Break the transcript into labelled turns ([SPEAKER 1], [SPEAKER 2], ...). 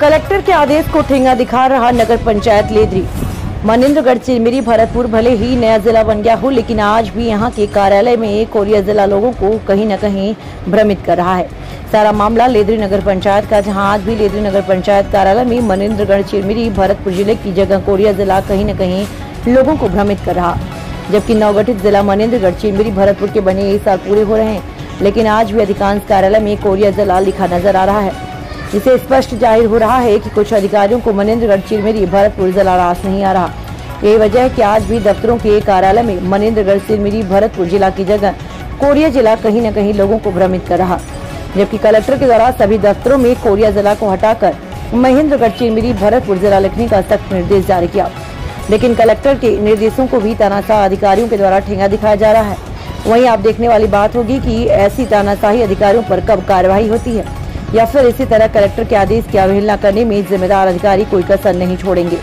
[SPEAKER 1] Collector के आदेश को ठेंगा दिखा रहा नगर पंचायत लेदरी। मनिंद्रगढ़ चिरमिरी भरतपुर भले ही नया जिला बन गया हो, लेकिन आज भी यहाँ के कार्यालय में कोरिया जिला लोगों को कहीं न कहीं भ्रमित कर रहा है। सारा मामला लेदरी नगर पंचायत का, जहाँ आज भी लेदरी नगर पंचायत कार्यालय में मनिंद्रगढ़ चिरमिरी भरतपुर ज़िले की जगह कोरिया जिला कहीं न कहीं लोगों को भ्रमित कर रहा। जबकि नवगठित जिला मनिंद्रगढ़ चिरमिरी भरतपुर के बने एक साल पूरे हो रहे हैं, लेकिन आज भी अधिकांश कार्यालय में कोरिया जिला लिखा नज़र आ रहा है। इसे स्पष्ट ज़ाहिर हो रहा है कि कुछ अधिकारियों को मनेन्द्रगढ़ चिरमेरी भरतपुर जिला रास नहीं आ रहा। यही वजह है कि आज भी दफ्तरों के कार्यालय में मनेन्द्रगढ़ चिरमेरी भरतपुर जिला की जगह कोरिया जिला कहीं न कहीं लोगों को भ्रमित कर रहा। जबकि कलेक्टर के द्वारा सभी दफ्तरों में कोरिया जिला को हटाकर महेंद्रगढ़ चिरमिरी भरतपुर जिला लिखने का सख्त निर्देश जारी किया। लेकिन कलेक्टर के निर्देशों को भी तानाशाह अधिकारियों के द्वारा ठेंगा दिखाया जा रहा है। वहीं आप देखने वाली बात होगी कि ऐसी तानाशाही अधिकारियों पर कब कार्रवाई होती है। या फिर इसी तरह कलेक्टर के आदेश की अवहेलना करने में जिम्मेदार अधिकारी कोई कसर नहीं छोड़ेंगे।